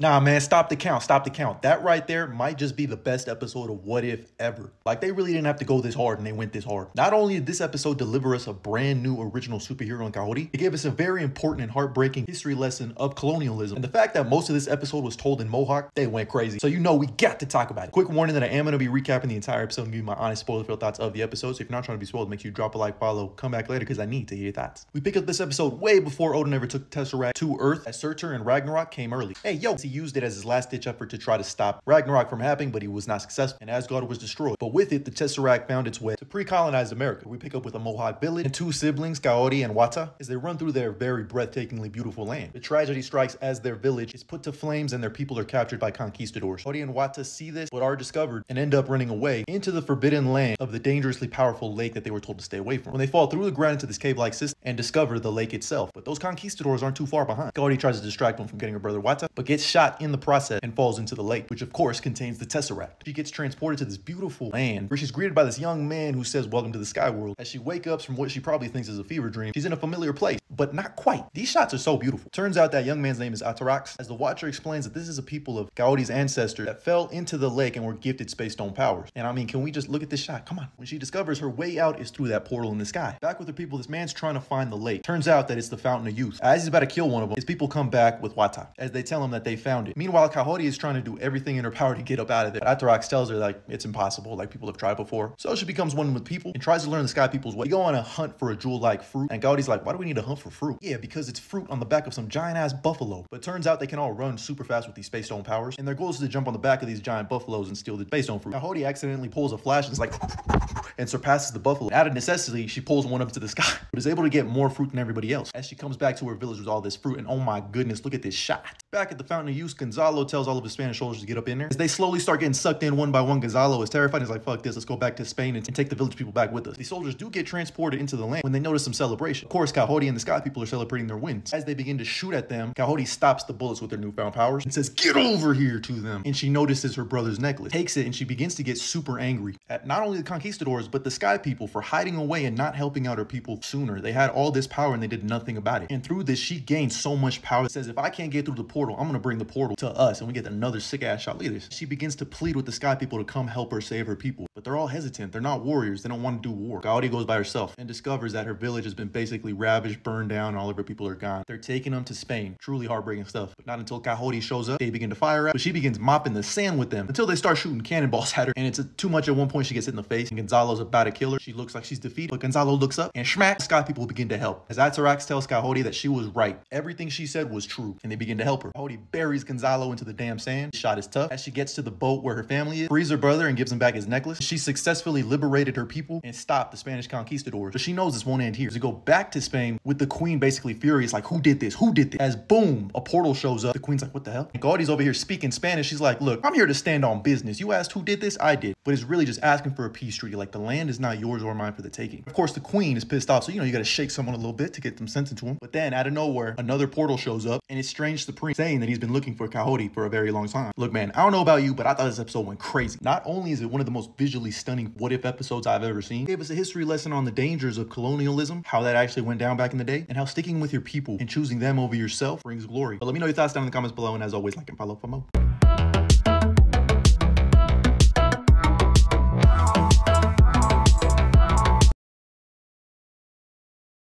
Nah, man, stop the count. Stop the count. That right there might just be the best episode of What If ever. Like, they really didn't have to go this hard and they went this hard. Not only did this episode deliver us a brand new original superhero in Kahhori, it gave us a very important and heartbreaking history lesson of colonialism. And the fact that most of this episode was told in Mohawk, they went crazy. So you know we got to talk about it. Quick warning that I am going to be recapping the entire episode and giving my honest spoiler-filled thoughts of the episode. So if you're not trying to be spoiled, make sure you drop a like, follow, come back later because I need to hear your thoughts. We pick up this episode way before Odin ever took Tesseract to Earth as Surtur and Ragnarok came early. Hey, yo, he used it as his last-ditch effort to try to stop Ragnarok from happening, but he was not successful, and Asgard was destroyed. But with it, the Tesseract found its way to pre-colonize America. We pick up with a Mohawk village and two siblings, Kahhori and Wata, as they run through their very breathtakingly beautiful land. The tragedy strikes as their village is put to flames and their people are captured by conquistadors. Kahhori and Wata see this, but are discovered and end up running away into the forbidden land of the dangerously powerful lake that they were told to stay away from. When they fall through the ground into this cave-like system and discover the lake itself, but those conquistadors aren't too far behind. Kahhori tries to distract them from getting her brother Wata, but gets shot in the process and falls into the lake, which of course contains the Tesseract. She gets transported to this beautiful land where she's greeted by this young man who says, welcome to the sky world. As she wakes up from what she probably thinks is a fever dream, she's in a familiar place, but not quite. These shots are so beautiful. Turns out that young man's name is Atarax, as the Watcher explains that this is a people of Kahhori's ancestors that fell into the lake and were gifted space stone powers. And I mean, can we just look at this shot? Come on. When she discovers her way out is through that portal in the sky. Back with her people, this man's trying to find the lake. Turns out that it's the Fountain of Youth. As he's about to kill one of them, his people come back with Wata, as they tell him that they found it. Meanwhile, Kahhori is trying to do everything in her power to get up out of there. Atarax tells her like it's impossible, like people have tried before. So she becomes one with people and tries to learn the sky people's way. They go on a hunt for a jewel-like fruit, and Kahhori's like, why do we need to hunt for fruit? Yeah, because it's fruit on the back of some giant-ass buffalo. But turns out they can all run super fast with these space stone powers, and their goal is to jump on the back of these giant buffaloes and steal the space stone fruit. Kahhori accidentally pulls a flash and it's like and surpasses the buffalo. Out of necessity, she pulls one up into the sky, but is able to get more fruit than everybody else. As she comes back to her village with all this fruit, and oh my goodness, look at this shot. Back at the Fountain of Youth, Gonzalo tells all of his Spanish soldiers to get up in there. As they slowly start getting sucked in one by one, Gonzalo is terrified. He's like, fuck this, let's go back to Spain and, and take the village people back with us. The soldiers do get transported into the land when they notice some celebration. Of course, Kahhori and the Sky people are celebrating their wins. As they begin to shoot at them, Kahhori stops the bullets with their newfound powers and says, get over here to them. And she notices her brother's necklace, takes it, and she begins to get super angry at not only the conquistadors, but the Sky people for hiding away and not helping out her people sooner. They had all this power and they did nothing about it. And through this, she gained so much power. It says, if I can't get through the portal, I'm going to bring the portal to us. And we get another sick ass shot. This. She begins to plead with the Sky people to come help her save her people. But they're all hesitant. They're not warriors. They don't want to do war. Kahhori goes by herself and discovers that her village has been basically ravaged, burned down, and all of her people are gone. They're taking them to Spain. Truly heartbreaking stuff. But not until Kahhori shows up, they begin to fire at. But she begins mopping the sand with them until they start shooting cannonballs at her. And it's a, too much at one point. She gets hit in the face and Gonzalo's about to kill her. She looks like she's defeated. But Gonzalo looks up and smack, Sky people begin to help. As Atarax tells Kahhori that she was right. Everything she said was true. And they begin to help her. Kahhori buries Gonzalo into the damn sand. Shot is tough. As she gets to the boat where her family is, frees her brother and gives him back his necklace. She successfully liberated her people and stopped the Spanish conquistadors. But she knows this won't end here. To go back to Spain with the queen basically furious, like, who did this? Who did this? As boom, a portal shows up. The queen's like, what the hell? And Gaudie's over here speaking Spanish. She's like, look, I'm here to stand on business. You asked who did this? I did. But it's really just asking for a peace treaty. Like, the land is not yours or mine for the taking. Of course, the queen is pissed off. So, you know, you got to shake someone a little bit to get them sense into him. But then out of nowhere, another portal shows up and it's Strange Supreme saying that he's been looking for Kahhori for a very long time. Look, man, I don't know about you, but I thought this episode went crazy. Not only is it one of the most visually stunning what if episodes I've ever seen, it gave us a history lesson on the dangers of colonialism, how that actually went down back in the day, and how sticking with your people and choosing them over yourself brings glory. But let me know your thoughts down in the comments below, and as always, like and follow for more.